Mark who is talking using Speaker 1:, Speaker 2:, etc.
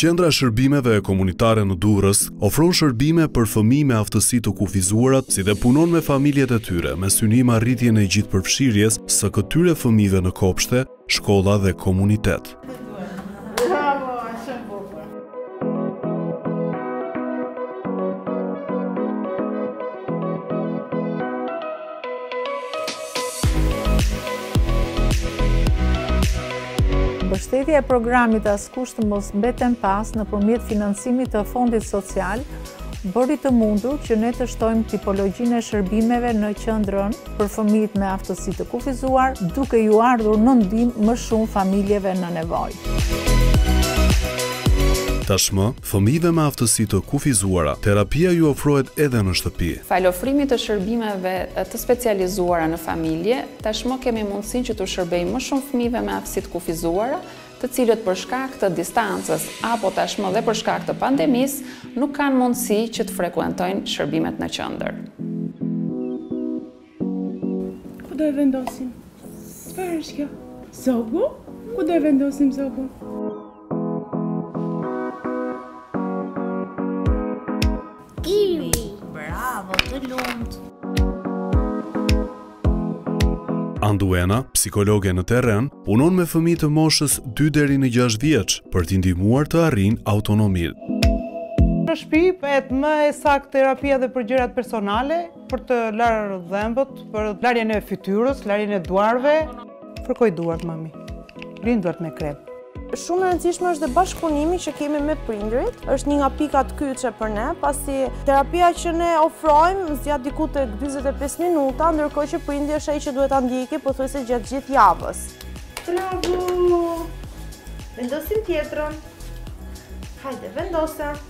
Speaker 1: Qendra e Shërbimeve Komunitare në Durrës ofron shërbime për fëmijë me aftësi të kufizuara, si dhe punon me familjet e tyre me synim arritjen e gjithëpërfshirjes së këtyre fëmijëve në kopshte, shkolla dhe komunitet.
Speaker 2: Mbështetja e programit Askush të mos mbetet pas nëpërmjet financimit të fondit social, bëri të mundur që ne të shtojmë tipologjinë e shërbimeve në qendrën për fëmijët me aftësi të kufizuar, duke iu ardhur në ndihmë më shumë familjeve në nevojë.
Speaker 1: Tashmë, Fëmijëve me aftësi të kufizuara, terapia iu ofrohet edhe në shtëpi.
Speaker 3: Falë ofrimit të shërbimeve të specializuara në familje, tashmë kemi mundësinë që t'u shërbejmë më shumë fëmijëve me aftësi të kufizuara, të cilët për shkak të distancës apo tashmë dhe për shkak të pandemisë, nuk kanë mundësi që të frekuentojnë shërbimet në qendër.
Speaker 4: Ku do e vendosim? Çfarë është kjo? Zogu? Ku do e vendosim zogu?
Speaker 5: Kiwi, bravo, të lumtë.
Speaker 1: Anduena, psikologe në terren, punon me fëmijë të moshës 2 deri në 6 vjeç për t'i ndihmuar të arrijnë autonominë.
Speaker 6: Në shtëpi, më e saktë terapia dhe për gjërat personale, Për të larë dhembët, për larjen e fytyrës, larjen e duarve. Fërkoji duart, mami. Lyen duart me krem.
Speaker 7: Shumë e rëndësishme është dhe bashkëpunimi që kemi me prindërit, është një nga pikat kyçe për ne, pasi terapia që ne ofrojmë zgjat diku te 45 minuta, ndërkohë që prindi është ai që duhet ta ndjekë pothuajse gjatë gjithë javës.
Speaker 5: Bravo! Vendosim tjetrën. Hajde, vendose.